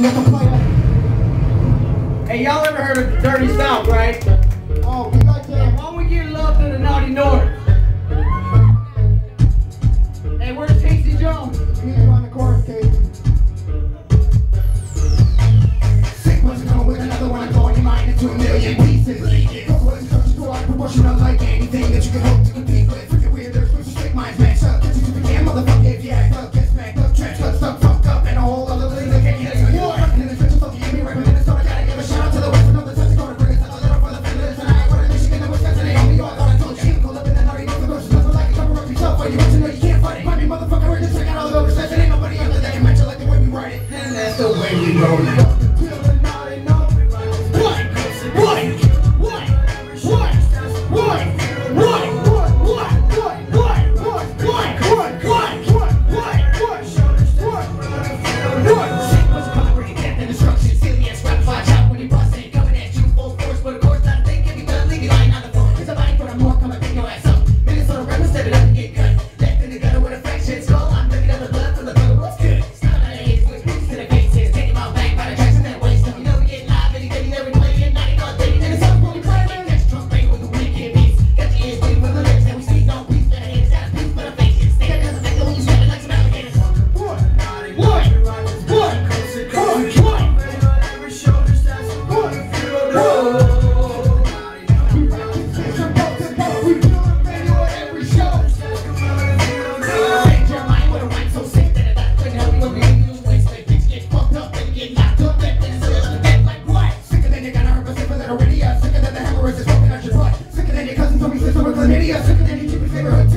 He was a player. Hey, y'all ever heard of Dirty South, right? Oh, we got to. Why don't we get love to the Naughty North? Hey, where's Casey Jones? He's on the court, Casey. Sick was going with another one going in mind a million pieces. Proportional like anything the way we roll now. You're sick of the neighborhood.